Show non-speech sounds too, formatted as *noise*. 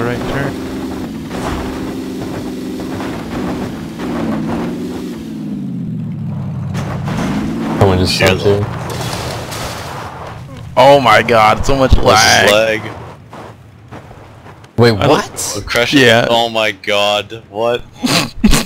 a right turn. Someone just Share subbed. Oh my god, so much lag. lag. Wait, I what? Oh, Yeah. Oh my god. What? *laughs*